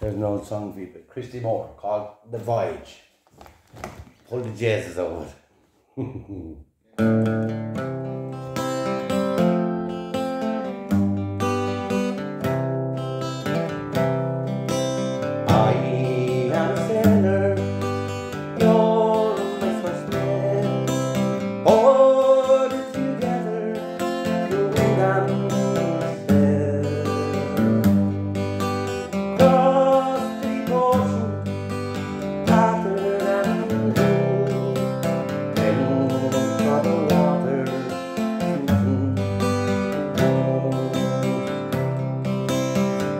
There's an old song for you, but Christy Moore called The Voyage. Pull the Jesus out.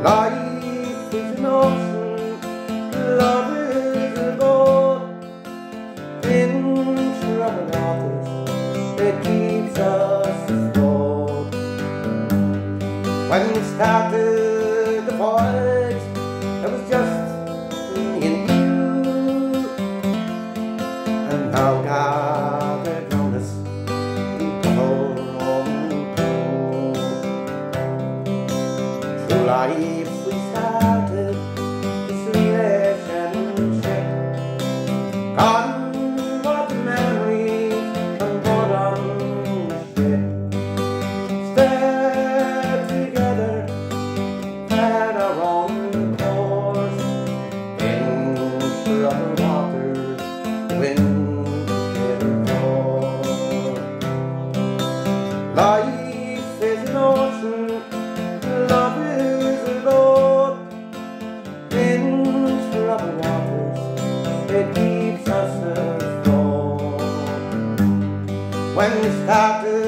Life is an ocean, love is a boat. It keeps us afloat. When we life it keeps us afloat. When we started